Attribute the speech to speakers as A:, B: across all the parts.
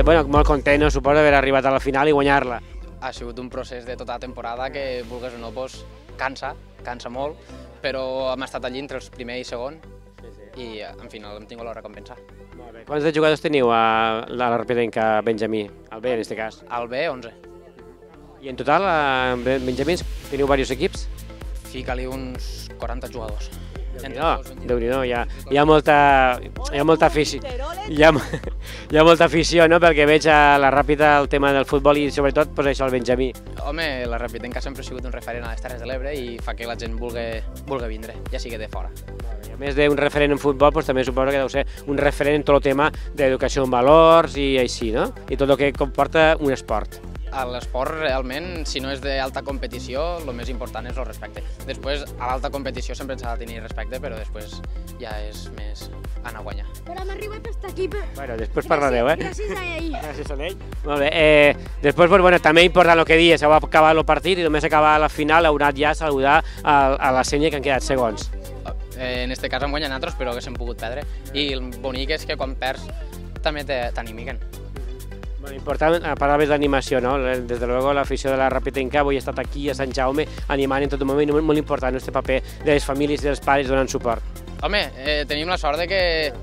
A: bé, bueno, molt content, no? suposo d'haver arribat a la final i guanyar-la.
B: Ha sigut un procés de tota la temporada que, vulgues o no, doncs, cansa, cansa molt, però hem estat allí entre els primer i segon i, en final, hem tingut la recompensa.
A: Molt bé. Quants de jugadors teniu a la Rapidenca Benjamí? El B, en aquest cas.
B: Al B, 11.
A: I en total, a Benjamins, teniu diversos equips?
B: Fica-li uns 40 jugadors.
A: Déu nhi hi, ha, hi ha molta, hi ha molta afició, hi ha, hi ha molta afició, no?, perquè veig a la Ràpida el tema del futbol i sobretot pues, això, el Benjamí.
B: Home, la Rapidenca sempre ha sigut un referent a les Terres de l'Ebre i fa que la gent vulgui, vulgui vindre, ja sigui de fora.
A: I a més d'un referent en futbol, pues, també suposo que deu ser un referent en tot el tema d'educació en valors i així, no? I tot el que comporta un esport
B: a l'esport realment, si no és d'alta competició, el més important és el respecte. Després, a l'alta competició sempre s'ha de tenir respecte, però després ja és més anar a guanyar.
C: Però hem arribat fins aquí. Per...
A: Bueno, després parlareu, eh?
C: Gràcies a ell.
A: Gràcies a ell. Molt bé. Eh, després, pues, bueno, també important el que dies, va acabar el partit i només acabar la final heu anat ja a saludar a, a la senya que han quedat segons.
B: Eh, en este cas hem guanyat nosaltres, però que s'hem pogut perdre. I el bonic és que quan perds també t'animiquen.
A: Bueno, important, parlaves d'animació, no? Des de luego l'afició de la Rapidenca, avui he estat aquí a Sant Jaume animant en tot moment, molt important este paper de les famílies i dels pares donant suport.
B: Home, eh, tenim la sort de que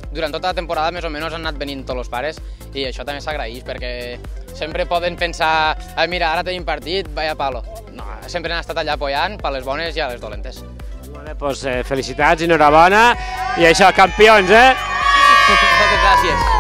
B: durant tota la temporada més o menys han anat venint tots els pares i això també s'agraeix perquè sempre poden pensar, ah, mira, ara tenim partit, vaya palo. No, sempre han estat allà apoyant per les bones i a les dolentes.
A: Molt bé, doncs eh, felicitats, enhorabona i això, campions, eh?
B: Moltes gràcies.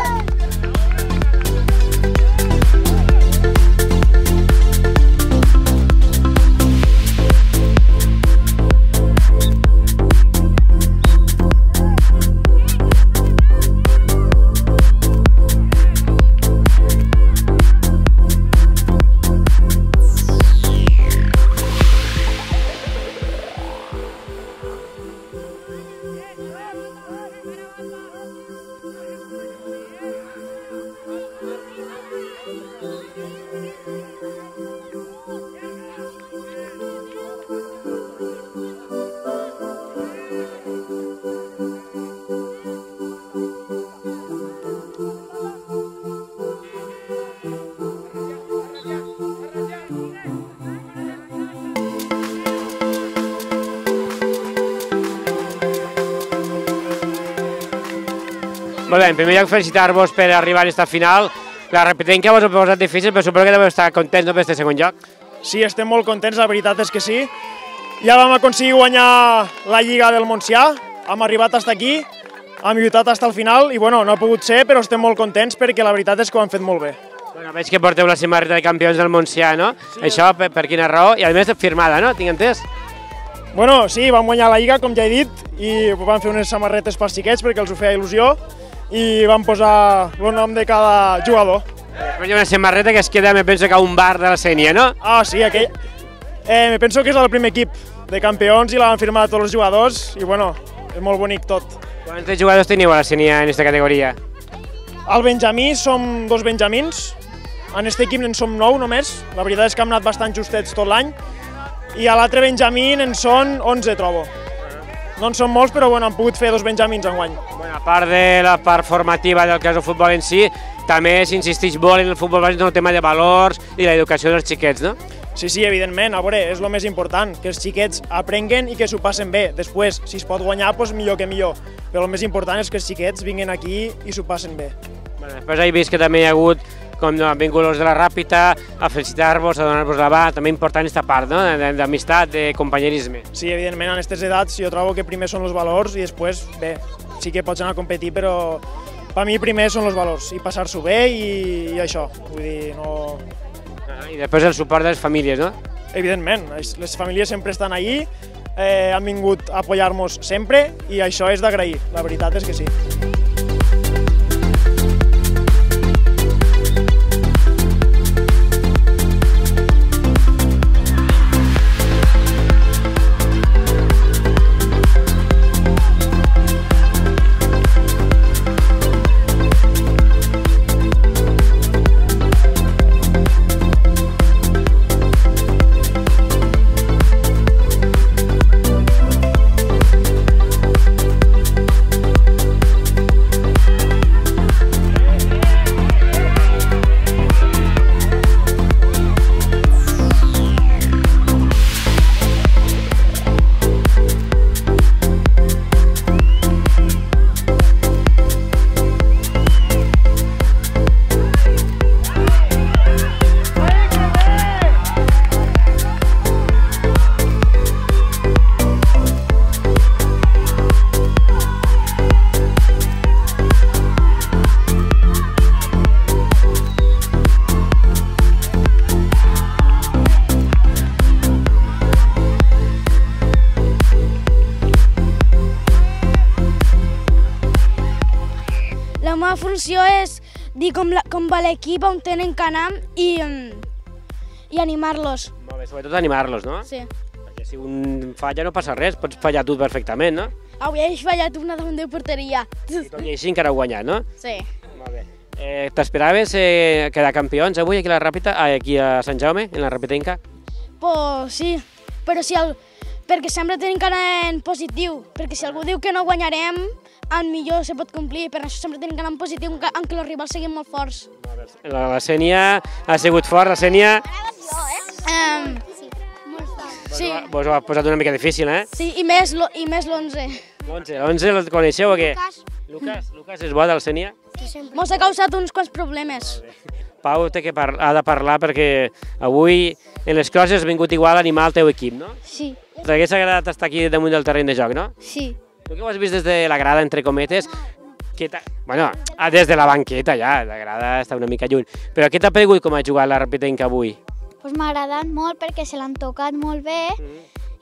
A: Primer lloc felicitar-vos per arribar a aquesta final. La repetim que vos ha posat difícil, però suposo que deveu estar contents per aquest segon lloc.
D: Sí, estem molt contents, la veritat és que sí. Ja vam aconseguir guanyar la Lliga del Montsià, hem arribat fins aquí, hem lluitat fins al final i bueno, no ha pogut ser, però estem molt contents perquè la veritat és que ho han fet molt bé.
A: Bueno, veig que porteu la samarreta de campions del Montsià, no? Sí, Això per, per quina raó? I a més firmada, no? Tinc entès?
D: Bueno, sí, vam guanyar la Lliga, com ja he dit, i vam fer unes samarretes pels xiquets perquè els ho feia il·lusió i vam posar el nom de cada jugador.
A: Hi ha una samarreta que es queda, me penso que a un bar de la Sènia, no?
D: Ah, sí, aquell... Eh, me penso que és el primer equip de campions i l'han firmat tots els jugadors i bueno, és molt bonic tot.
A: Quants jugadors teniu a la Sènia en aquesta categoria?
D: Al Benjamí som dos benjamins, en aquest equip en som nou només, la veritat és que hem anat bastant justets tot l'any, i a l'altre Benjamí en són 11, trobo. No en són molts, però bueno, han pogut fer dos benjamins enguany.
A: Bueno, a part de la part formativa del que és el futbol en si, també s'insisteix molt en el futbol bàsic en el tema de valors i l'educació dels xiquets, no?
D: Sí, sí, evidentment, a veure, és el més important, que els xiquets aprenguen i que s'ho passen bé. Després, si es pot guanyar, doncs millor que millor. Però el més important és que els xiquets vinguin aquí i s'ho passen bé.
A: Bueno, després he vist que també hi ha hagut com no, han vingut els de la Ràpita a felicitar-vos, a donar-vos la mà, també important aquesta part no? D'amistat, de companyerisme.
D: Sí, evidentment, en aquestes edats jo trobo que primer són els valors i després, bé, sí que pots anar a competir, però per mi primer són els valors i passar-s'ho bé i, i això. Vull dir, no...
A: Ah, I després el suport de les famílies, no?
D: Evidentment, les les famílies sempre estan allí, eh, han vingut a apoyar-nos sempre i això és d'agrair, la veritat és que sí.
C: Com, la, com va l'equip, on tenen que anar i, mm, i animar-los.
A: Molt bé, sobretot animar-los, no?
C: Sí.
A: Perquè si un falla no passa res, pots fallar tu perfectament, no?
C: Avui he fallat una davant de porteria.
A: I tot i així encara heu guanyat, no?
C: Sí.
A: Molt bé. Eh, T'esperaves eh, quedar campions avui aquí a la Ràpita, ah, aquí a Sant Jaume, en la Ràpita
C: Pues sí, però si el, perquè sempre tenim que anar en positiu, perquè si algú diu que no guanyarem, el millor se pot complir, per això sempre tenim que anar en positiu, aunque, aunque els rivals siguin molt forts.
A: La, la Sènia ha sigut fort, la Sènia
C: Um, sí,
A: vos ho ha posat una mica difícil, eh?
C: sí, i més lo- i més l'11.
A: L'11, l'11 el coneixeu o què? Lucas, Lucas és bo del Sènia?
C: Mos ha causat uns quants problemes.
A: Pau té que par ha de parlar perquè avui en les coses has vingut igual a animar el teu equip, no?
C: Sí,
A: T'hagués agradat estar aquí damunt del terreny de joc, no?
C: sí.
A: Tu que ho has vist des de la grada, entre cometes, què t'ha- bueno, ah, des de la banqueta ja, la grada està una mica lluny, però què t'ha paregut com ha jugat la Rapitenca avui?
E: Pues m'ha agradat molt perquè se l'han tocat molt bé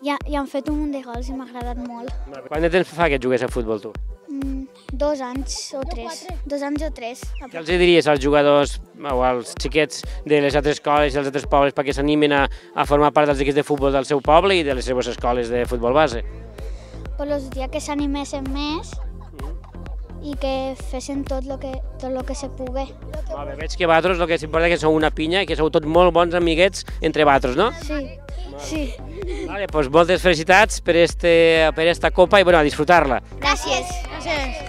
E: i, ha, i han fet un munt de gols i m'ha agradat molt.
A: Quant de temps fa que jugues a futbol, tu?
E: Mm, dos anys o tres. Dos anys o tres.
A: Què els diries als jugadors o als xiquets de les altres escoles i dels altres pobles perquè s'animin a, a formar part dels equips de futbol del seu poble i de les seves escoles de futbol base?
E: Pues els diria que s'animessin més i que fessin tot el que, tot lo que se pugui.
A: Molt bé, veig que vosaltres el que s'importa és que sou una pinya i que sou tots molt bons amiguets entre vosaltres, no?
E: Sí, sí.
A: Vale, doncs moltes felicitats per, este, per esta copa i bueno, a disfrutar-la.
E: Gràcies.
C: Gràcies.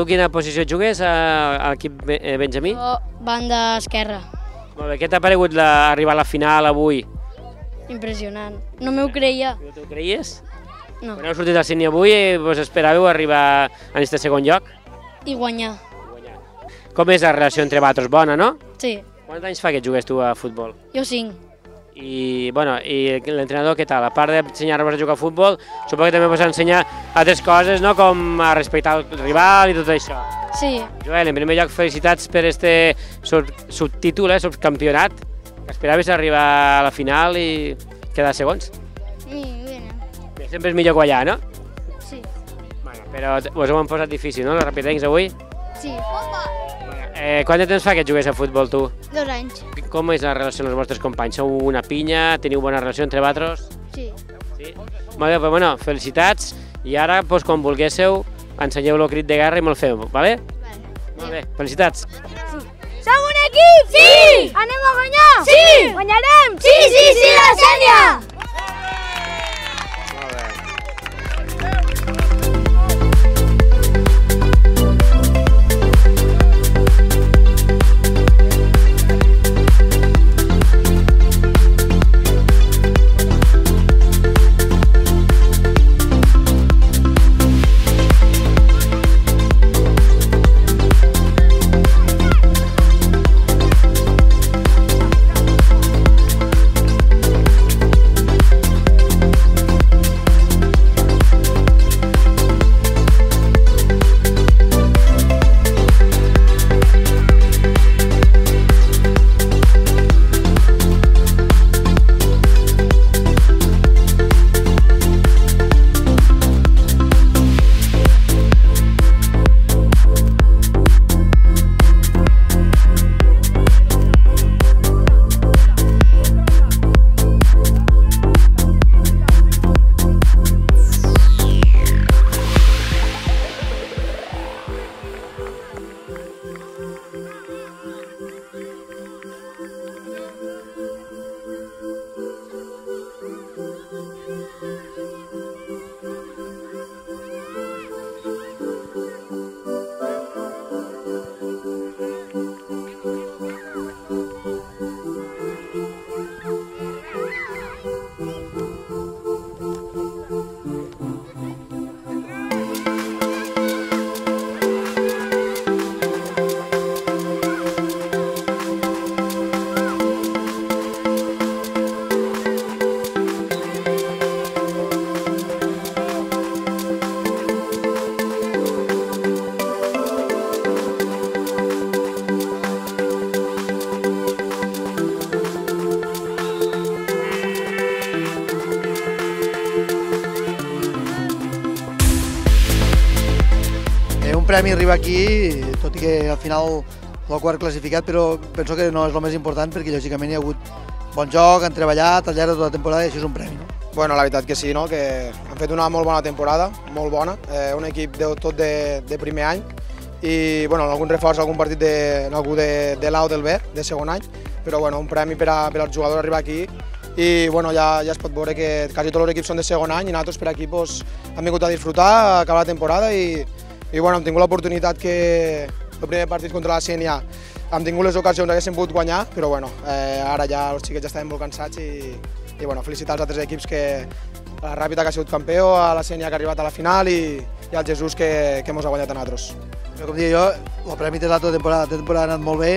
A: Tu quina posició jugues a, a l'equip eh, Benjamí?
F: Jo, banda esquerra.
A: Molt bé, què t'ha paregut la, arribar a la final avui?
F: Impressionant. No m'ho creia.
A: No t'ho creies?
F: No.
A: Quan heu sortit al cine avui, eh, vos esperàveu arribar en aquest segon lloc?
F: I guanyar.
A: Com és la relació entre vosaltres? Bona, no?
F: Sí.
A: Quants anys fa que jugues tu a futbol?
F: Jo cinc.
A: I, bueno, i l'entrenador què tal? A part d'ensenyar-vos a jugar a futbol, suposo que també vos ensenyar altres coses, no? Com a respectar el rival i tot això.
F: Sí.
A: Joel, en primer lloc, felicitats per este sub subtítol, eh, subcampionat. Esperaves arribar a la final i quedar segons.
E: Sí, bueno.
A: Bé, sempre és millor guanyar, no?
E: Sí.
A: Bueno, però vos ho han posat difícil, no, els rapidencs avui?
E: Sí.
A: Eh, quant de temps fa que jugues a futbol, tu?
E: Dos anys.
A: Com és la relació amb els vostres companys? Sou una pinya? Teniu bona relació entre vosaltres?
E: Sí.
A: Sí? Molt bé, però bueno, felicitats. I ara, doncs, quan volguéssiu, ensenyeu el crit de guerra i me'l feu, vale? Molt bé, felicitats.
C: Som un equip! Sí! Anem a guanyar! Sí! Guanyarem! Sí, sí, sí, la Sènia!
G: Premi arriba aquí, tot i que al final el quart classificat, però penso que no és el més important perquè lògicament hi ha hagut bon joc, han treballat al llarg de tota la temporada i això és un premi. No?
H: Bueno, la veritat que sí, no? que han fet una molt bona temporada, molt bona, eh, un equip de, tot de, de primer any i bueno, algun reforç, algun partit de, en algú de, de l'A o del B, de segon any, però bueno, un premi per, a, per als jugadors arribar aquí i bueno, ja, ja es pot veure que quasi tots els equips són de segon any i nosaltres per aquí pues, hem vingut a disfrutar, a acabar la temporada i, i bueno, hem tingut l'oportunitat que el primer partit contra la Sènia hem tingut les ocasions que haguéssim pogut guanyar, però bueno, eh, ara ja els xiquets ja estaven molt cansats i, i bueno, felicitar els altres equips que a la Ràpita que ha sigut campió, a la Sènia que ha arribat a la final i, i al Jesús que, que mos ha guanyat a nosaltres.
G: Però com dic jo, el premi té l'altra temporada, la temporada ha anat molt bé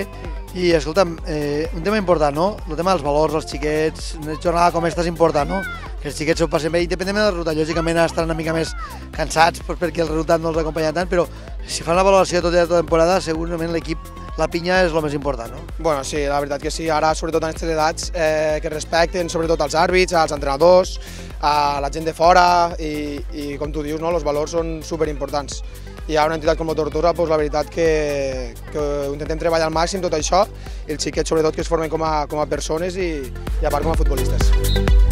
G: i escolta'm, eh, un tema important, no? El tema dels valors, els xiquets, una jornada com aquesta és important, no? Que els xiquets s'ho passen bé, independentment del resultat, lògicament estan una mica més cansats per- perquè el resultat no els acompanya tant, però si fan la valoració de tota la temporada, segurament l'equip, la pinya és el més important, no?
H: Bueno, sí, la veritat que sí. Ara, sobretot en aquestes edats, eh, que respecten sobretot als àrbits, als entrenadors, a la gent de fora i, i com tu dius, no, els valors són superimportants. I a una entitat com la Tortosa, doncs, la veritat que, que ho intentem treballar al màxim tot això i els xiquets sobretot que es formen com a, com a persones i, i a part com a futbolistes.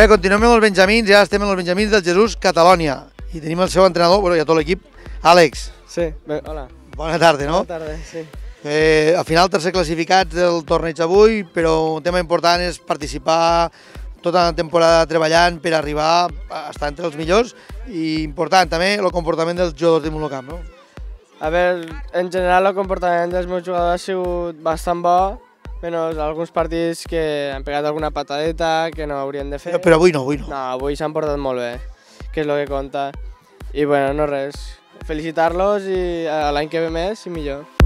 G: Bé, continuem amb els benjamins, ja estem amb els benjamins del Jesús Catalònia. I tenim el seu entrenador, bueno, i a tot l'equip, Àlex.
I: Sí, bé, hola.
G: Bona tarda, no?
I: Bona tarda, sí.
G: Eh, al final, tercer classificats del torneig avui, però un tema important és participar tota la temporada treballant per arribar a estar entre els millors i important també el comportament dels jugadors de Monocamp, no?
I: A veure, en general el comportament dels meus jugadors ha sigut bastant bo, menys alguns partits que han pegat alguna patadeta que no haurien de fer.
G: Però avui no, avui no.
I: No, avui s'han portat molt bé, que és el que compta. I bueno, no res, felicitar-los i eh, l'any que ve més i millor.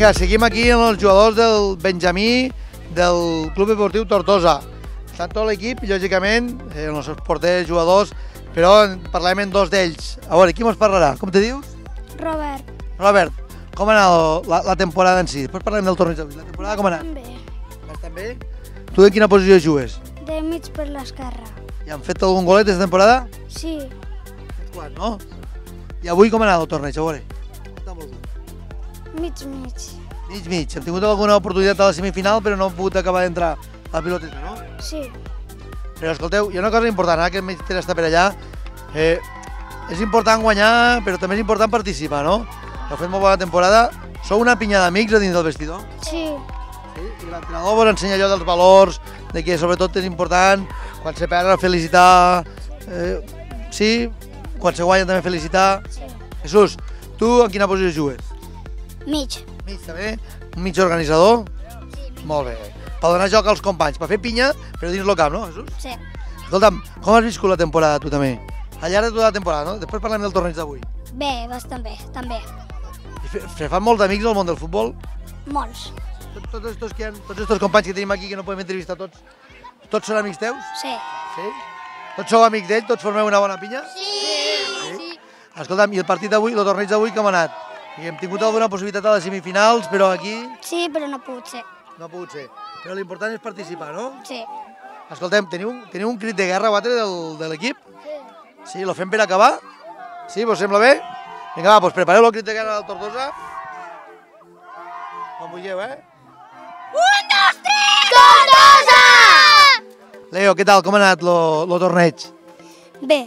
G: Vinga, seguim aquí amb els jugadors del Benjamí del Club Esportiu Tortosa. Estan tot l'equip, lògicament, eh, els seus porters, jugadors, però en parlarem en dos d'ells. A veure, qui mos parlarà? Com te dius?
E: Robert,
G: Robert, com ha anat la, la temporada en si? Després parlem del torneig d'avui. La temporada com ha anat?
E: també.
G: Bastant bé. Tu en quina posició jugues?
E: De mig per l'esquerra.
G: I han fet algun golet aquesta temporada?
E: Sí,
G: Quan, no? I avui com ha anat el torneig? A veure.
E: Mig, mig.
G: Mig, mig. Hem tingut alguna oportunitat a la semifinal, però no hem pogut acabar d'entrar a piloteta, no?
E: Sí,
G: Però escolteu, hi ha una cosa important, ara que el Míster està per allà. Eh, és important guanyar, però també és important participar, no? Heu fet molt bona temporada. Sou una pinya d'amics a dins del vestidor?
E: sí,
G: Sí? I l'entrenador vos ensenya allò dels valors, de que sobretot és important, quan se perd felicitar, eh, sí, quan se guanya també felicitar.
E: sí.
G: Jesús, tu en quina posició jugues?
E: Mig.
G: Mig també? Un mig organitzador? Sí. Molt bé. Per donar joc als companys, per fer pinya, però dins el camp, no, Jesús?
E: Sí.
G: Escolta'm, com has viscut la temporada tu també? Al llarg de tota la temporada, no? Després parlem del torneig d'avui.
E: Bé, bastant bé, també.
G: Fe fan molts amics al món del futbol?
E: Molts.
G: Tots, tots, estos que han, tots estos companys que tenim aquí, que no podem entrevistar tots, tots són amics teus?
E: Sí.
G: Sí? Tots sou amics d'ell? Tots formeu una bona pinya? Sí! sí. Escolta'm, i el partit d'avui, el torneig d'avui, com ha anat? I hem tingut alguna possibilitat a les semifinals, però aquí
E: Sí, però no ha pogut ser.
G: no ha pogut ser. Però l'important és participar, no?
E: Sí.
G: Escoltem, teniu, teniu un crit de guerra, quatre, del, de l'equip? Sí, lo fem per acabar? Sí, vos sembla bé? Vinga, va, doncs prepareu el crit de guerra del Tortosa. Com vulgueu, eh? Leo, què tal? Com ha anat lo, lo torneig?
E: Bé,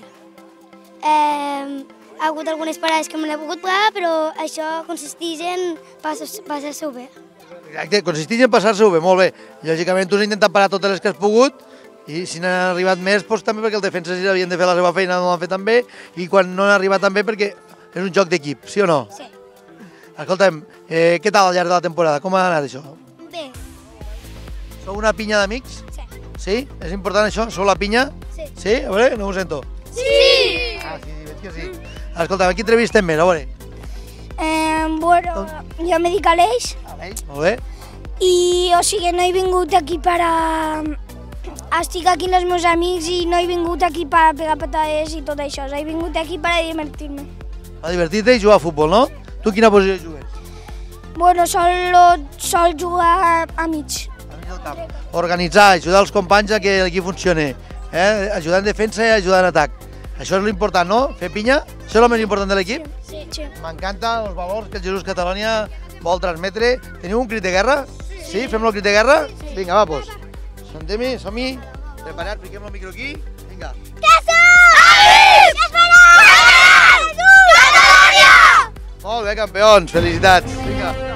E: eh, ha hagut algunes parades que me l'he pogut pagar, però això consisteix en passar-se-ho bé.
G: Exacte, consisteix en passar-se-ho bé, molt bé. Lògicament, tu has intentat parar totes les que has pogut, i si n'han arribat més, doncs també perquè els defenses havien de fer la seva feina, no l'han fet tan bé, i quan no han arribat tan bé perquè és un joc d'equip, sí o no?
E: Sí.
G: Escolta'm, eh, què tal al llarg de la temporada? Com ha anat això?
E: Bé,
G: Sou una pinya d'amics?
E: sí.
G: Sí? És important això? Sou la pinya?
E: Sí.
G: Sí? A veure, no ho sento.
E: Sí!
G: Ah, sí, veig que sí. Escolta, aquí entrevistem més, a veure.
E: Eh, bueno, jo me dic Aleix
G: Aleix, molt bé.
E: i o sigui no he vingut aquí per a... Estic aquí amb els meus amics i no he vingut aquí per a pegar patades i tot això. He vingut aquí per a divertir-me.
G: Va divertir-te i jugar a futbol, no? Tu quina posició jugues?
E: Bueno, sol, sol jugar a mig.
G: Organitzar, ajudar els companys a que l'equip funcioni. Eh? Ajudar en defensa i ajudar en atac. Això és l'important, no? Fer pinya? Això és el més important de l'equip?
E: Sí, sí.
G: M'encanta els valors que el Jesús Catalònia vol transmetre. Teniu un crit de guerra? Sí? Fem-lo el crit de guerra? Vinga, va, doncs. Som-hi, som-hi. Preparat, fiquem el micro aquí. Vinga. Molt bé, campions. Felicitats. Vinga.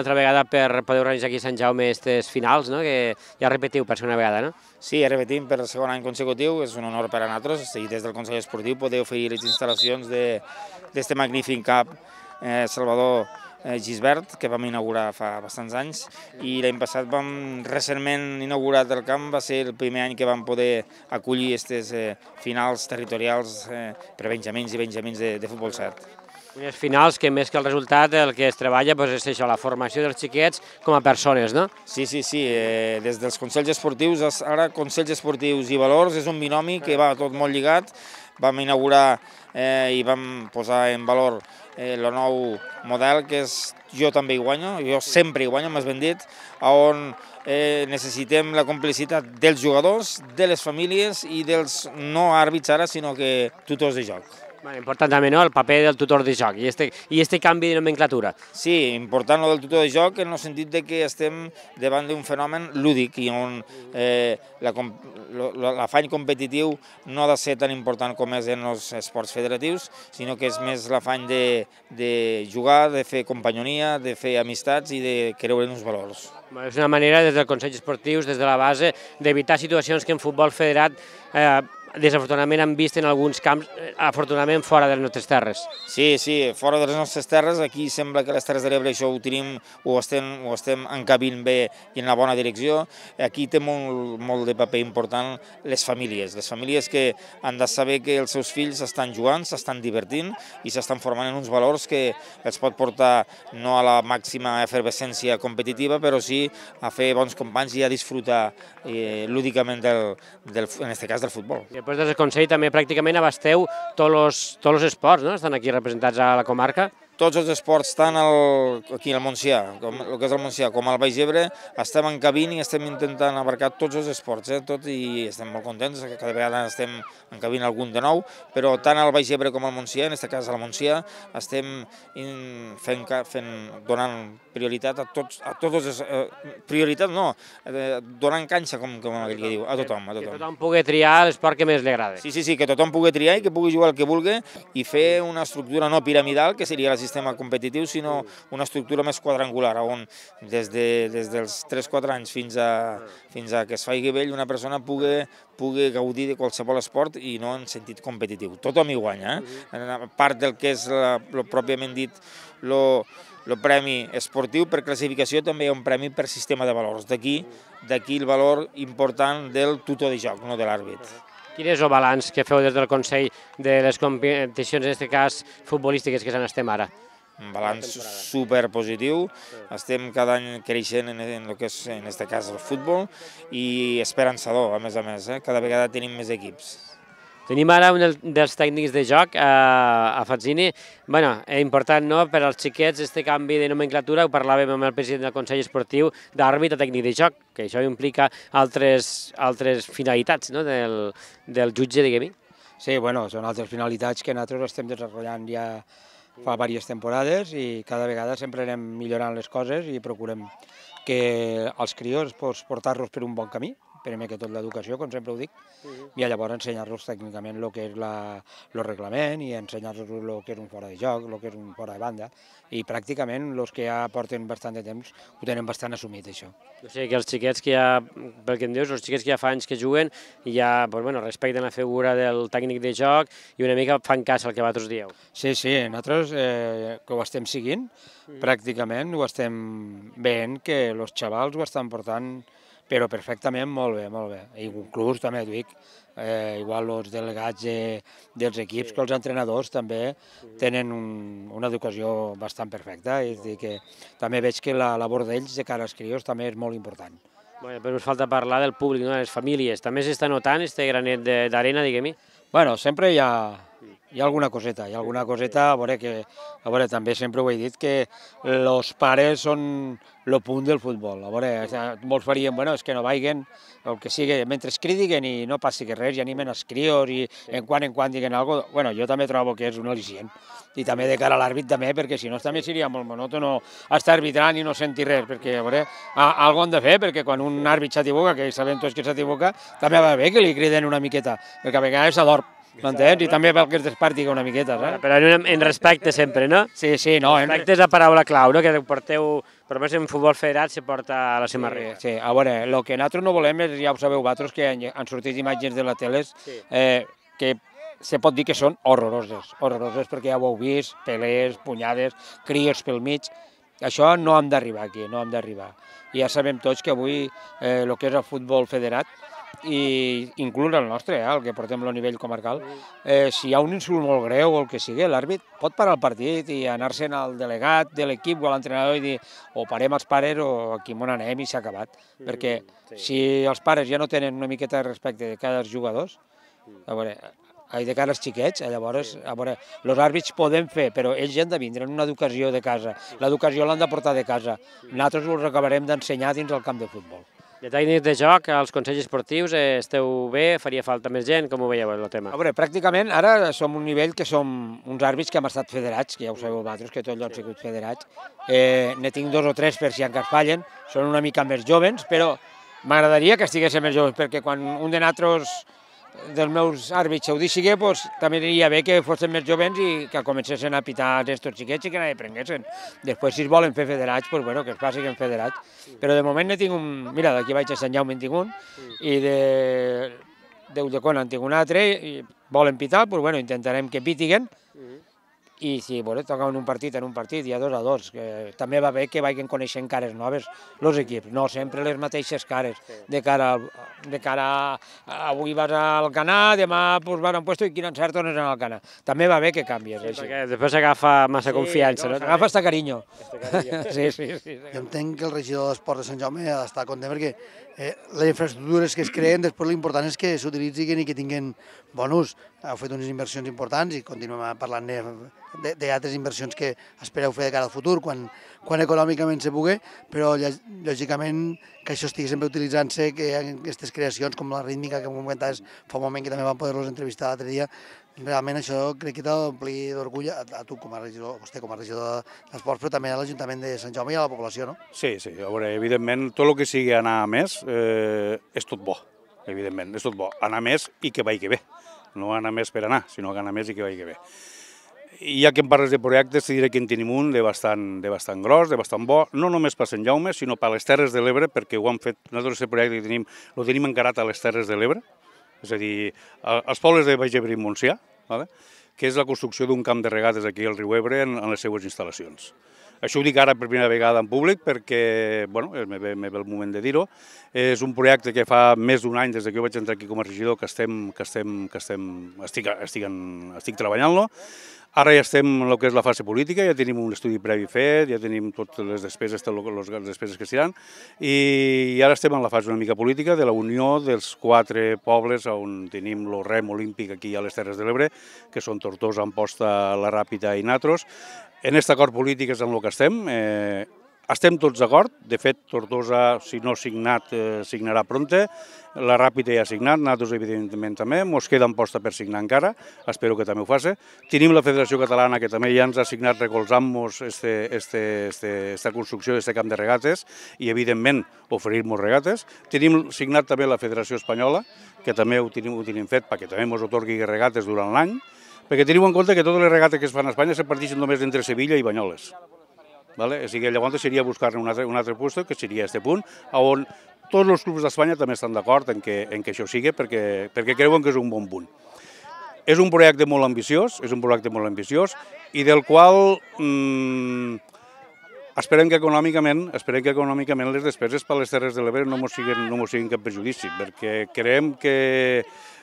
A: Una altra vegada per poder organitzar aquí a Sant Jaume aquestes finals, no? que ja repetiu per segona vegada, no?
J: Sí, repetim per segon any consecutiu, és un honor per a nosaltres i des del Consell Esportiu poder oferir les instal·lacions d'aquest magnífic cap eh, Salvador eh, Gisbert, que vam inaugurar fa bastants anys, i l'any passat vam recentment inaugurat el camp, va ser el primer any que vam poder acollir aquestes eh, finals territorials eh, per benjamins i benjamins de, de futbol cert.
A: Unes finals que més que el resultat el que es treballa doncs, és això, la formació dels xiquets com a persones, no?
J: Sí, sí, sí, eh, des dels consells esportius, ara consells esportius i valors és un binomi que va tot molt lligat. Vam inaugurar eh, i vam posar en valor eh, el nou model que és jo també hi guanyo, jo sempre hi guanyo, m'has ben dit, on eh, necessitem la complicitat dels jugadors, de les famílies i dels no àrbits ara, sinó que tutors de joc.
A: Bueno, important també, no?, el paper del tutor de joc i este, i este canvi de nomenclatura.
J: Sí, important el del tutor de joc en el sentit de que estem davant d'un fenomen lúdic i on eh, la, l'afany competitiu no ha de ser tan important com és en els esports federatius, sinó que és més l'afany de, de jugar, de fer companyonia, de fer amistats i de creure en uns valors.
A: És una manera des dels consells esportius, des de la base, d'evitar situacions que en futbol federat eh, desafortunadament han vist en alguns camps, eh, afortunadament fora de les nostres terres.
J: Sí, sí, fora de les nostres terres, aquí sembla que les Terres de l'Ebre això ho tenim, ho estem, ho estem encabint bé i en la bona direcció. Aquí té molt, molt de paper important les famílies, les famílies que han de saber que els seus fills estan jugant, s'estan divertint i s'estan formant en uns valors que els pot portar no a la màxima efervescència competitiva, però sí a fer bons companys i a disfrutar eh, lúdicament del, del, en aquest cas del futbol.
A: Després des del Consell també pràcticament abasteu tots els esports, no? Estan aquí representats a la comarca.
J: Tots els esports, tant el, aquí al Montsià, com el que és el Montsià, com al Baix Ebre, estem encabint i estem intentant abarcar tots els esports, eh? tot i estem molt contents, que cada vegada estem encabint algun de nou, però tant al Baix Ebre com al Montsià, en aquest cas al Montsià, estem fent, fent, donant prioritat a tots, a tots els, eh, prioritat no, eh, donant canxa, com, com aquell que diu, a tothom, a tothom.
A: Que tothom pugui triar l'esport que més li agrada.
J: Sí, sí, sí, que tothom pugui triar i que pugui jugar el que vulgui i fer una estructura no piramidal, que seria la sistema competitiu, sinó una estructura més quadrangular, on des, de, des dels 3-4 anys fins a, fins a que es faci vell una persona pugui, pugui gaudir de qualsevol esport i no en sentit competitiu. Tothom hi guanya, eh? A part del que és la, lo pròpiament dit lo, el premi esportiu per classificació també hi ha un premi per sistema de valors. D'aquí d'aquí el valor important del tutor de joc, no de l'àrbit.
A: Quin és el balanç que feu des del Consell de les competicions, en aquest cas, futbolístiques que s'han estem ara?
J: Un balanç super positiu, estem cada any creixent en, en el que és, en aquest cas, el futbol, i esperançador, a més a més, eh? cada vegada tenim més equips.
A: Tenim ara un dels tècnics de joc a, a Fazzini. bueno, és important no, per als xiquets este canvi de nomenclatura, ho parlàvem amb el president del Consell Esportiu, d'àrbit a tècnic de joc, que això implica altres, altres finalitats no, del, del jutge, diguem-hi.
K: Sí, bueno, són altres finalitats que nosaltres estem desenvolupant ja fa diverses temporades i cada vegada sempre anem millorant les coses i procurem que els crios pues, portar-los per un bon camí, primer que tot l'educació, com sempre ho dic, i llavors ensenyar-los tècnicament el que és la, el reglament i ensenyar-los el que és un fora de joc, el que és un fora de banda, i pràcticament els que ja porten bastant de temps ho tenen bastant assumit, això.
A: O sigui que els xiquets que ja, pel que em dius, els xiquets que ja fa anys que juguen, ja pues, bueno, respecten la figura del tècnic de joc i una mica fan cas al que vosaltres dieu.
K: Sí, sí, nosaltres eh, que ho estem seguint, -huh. pràcticament ho estem veient que els xavals ho estan portant però perfectament molt bé, molt bé. I inclús també t'ho dic, eh, igual els delegats de, dels equips que els entrenadors també tenen un, una educació bastant perfecta, és dir que també veig que la labor d'ells de cara als crios també és molt important.
A: Bueno, però ens falta parlar del públic, no? de les famílies. També s'està notant este granet d'arena, diguem-hi?
K: Bueno, sempre hi ha, hi ha alguna coseta, hi ha alguna coseta, a veure, que, a veure, també sempre ho he dit, que els pares són el punt del futbol. A veure, molts farien, bueno, és que no vaiguen, el que sigui, mentre cridiguen i no passi que res, i animen els crios i en quan en quan diguen alguna cosa, bueno, jo també trobo que és un al·licient. I també de cara a l'àrbit també, perquè si no també seria molt monòtono estar arbitrant i no sentir res, perquè a veure, alguna han de fer, perquè quan un àrbit s'equivoca, que sabem tots que s'equivoca, també va bé que li criden una miqueta, perquè a vegades s'adorm M'entens? I també pel que es despartiga una miqueta, saps?
A: Però en, en respecte sempre, no?
K: Sí, sí, no.
A: En respecte és la paraula clau, no? Que porteu, per més en futbol federat se porta a la samarreta.
K: Sí, sí, a veure, el que nosaltres no volem és, ja ho sabeu vosaltres, que han, han sortit imatges de la tele sí. eh, que se pot dir que són horroroses, horroroses perquè ja ho heu vist, pelés, punyades, crios pel mig, això no hem d'arribar aquí, no hem d'arribar. I ja sabem tots que avui eh, el que és el futbol federat i inclús el nostre, eh, el que portem a nivell comarcal, eh, si hi ha un insult molt greu o el que sigui, l'àrbit pot parar el partit i anar-se'n al delegat de l'equip o a l'entrenador i dir o parem els pares o aquí on anem i s'ha acabat. Mm, Perquè sí. si els pares ja no tenen una miqueta de respecte de cada jugadors, a veure, ai, de cara als xiquets, llavors, a veure, els àrbits podem fer, però ells han de vindre en una educació de casa. L'educació l'han de portar de casa. Nosaltres us acabarem d'ensenyar dins el camp de futbol.
A: De tècnic de joc, als consells esportius, eh, esteu bé? Faria falta més gent? Com ho veieu, el tema?
K: A veure, pràcticament ara som un nivell que som uns àrbits que hem estat federats, que ja ho sabeu vosaltres, que tot lloc sigut federats. Eh, ne tinc dos o tres per si encara fallen, són una mica més joves, però m'agradaria que estiguessin més joves, perquè quan un de nosaltres dels meus àrbits deixigué, pues, també aniria bé que fossin més jovens i que comencessin a pitar aquests xiquets i que no prenguessin. Després, si es volen fer federats, pues, bueno, que es passin federats. Però de moment ne tinc un... Mira, d'aquí vaig a Sant Jaume en tinc un, i de, de Ulldecona en tinc un altre, i volen pitar, pues, bueno, intentarem que pitiguen, i si bueno, tocaven un partit en un partit, hi ha dos a dos, que també va bé que vagin coneixent cares noves els equips, no sempre les mateixes cares, de cara, de cara a, avui vas al Canà, demà pues, vas a un puesto i quin encert dones en el Canà. També va bé que canvies.
A: Sí, així. perquè després s'agafa massa sí, confiança. No,
K: s'agafa hasta carinyo. sí, sí, sí.
G: Jo entenc que el regidor d'Esport de Sant Jaume ha d'estar content perquè eh, les infraestructures que es creen, després l'important és que s'utilitzin i que tinguin bon ús. Heu fet unes inversions importants i continuem parlant d'altres inversions que espereu fer de cara al futur, quan, quan econòmicament se pugui, però lògicament que això estigui sempre utilitzant-se, que aquestes creacions com la rítmica que comentaves fa un moment que també vam poder-los entrevistar l'altre dia, realment això crec que t'ha d'omplir d'orgull a, a tu com a regidor, a vostè com a regidor d'Esports, però també a l'Ajuntament de Sant Jaume i a la població, no?
L: Sí, sí, a veure, evidentment, tot el que sigui anar més eh, és tot bo, evidentment, és tot bo. Anar més i que vagi bé, no anar més per anar, sinó que anar més i que vagi bé. Ja que em parles de projectes, te diré que en tenim un de bastant, de bastant gros, de bastant bo, no només per Sant Jaume, sinó per les Terres de l'Ebre, perquè ho han fet, nosaltres aquest projecte que tenim, el tenim encarat a les Terres de l'Ebre, és a dir, als pobles de Baix i Montsià, vale? que és la construcció d'un camp de regades aquí al riu Ebre en, en les seues instal·lacions. Això ho dic ara per primera vegada en públic perquè, bueno, me ve, me ve el moment de dir-ho. És un projecte que fa més d'un any, des que jo vaig entrar aquí com a regidor, que estem, que estem, que estem, estic, estic, en, estic treballant-lo. Ara ja estem en el que és la fase política, ja tenim un estudi previ fet, ja tenim totes les despeses, les despeses que seran, i ara estem en la fase una mica política de la unió dels quatre pobles on tenim el rem olímpic aquí a les Terres de l'Ebre, que són Tortosa, Amposta, La Ràpita i Natros. En aquest acord polític és en el que estem, eh, estem tots d'acord, de fet Tortosa, si no signat, eh, signarà pronte, la Ràpida ja ha signat, nosaltres evidentment també, mos queda en posta per signar encara, espero que també ho faci. Tenim la Federació Catalana que també ja ens ha signat recolzant-nos este, este, este, construcció d'aquest camp de regates i evidentment oferir-nos regates. Tenim signat també la Federació Espanyola, que també ho tenim, ho tenim fet perquè també ens otorgui regates durant l'any, perquè teniu en compte que totes les regates que es fan a Espanya se partixen només entre Sevilla i Banyoles. Vale? O sigui, llavors seria buscar-ne un altre, un altre puesto, que seria este punt, on tots els clubs d'Espanya també estan d'acord en, que, en que això sigui, perquè, perquè creuen que és un bon punt. És un projecte molt ambiciós, és un projecte molt ambiciós, i del qual mmm, esperem que econòmicament, esperem que econòmicament les despeses per les Terres de l'Ebre no mos siguin, no siguin cap perjudici, perquè creiem que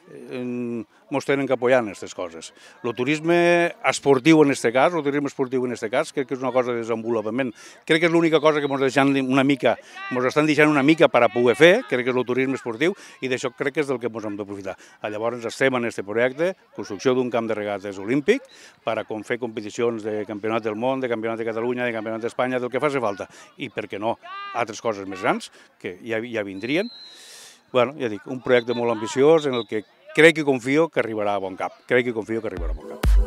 L: ens tenen que apoyar en aquestes coses. El turisme esportiu en aquest cas, el turisme esportiu en aquest cas, crec que és una cosa de desenvolupament. Crec que és l'única cosa que ens deixant una mica, ens estan deixant una mica per a poder fer, crec que és el turisme esportiu, i d'això crec que és del que ens hem d'aprofitar. Llavors estem en aquest projecte, construcció d'un camp de regates olímpic, per a fer competicions de campionat del món, de campionat de Catalunya, de campionat d'Espanya, del que faci falta. I, per què no, altres coses més grans, que ja, ja vindrien. Bueno, ja dic, un projecte molt ambiciós en el que crec i confio que arribarà a bon cap. Crec i confio que arribarà a bon cap.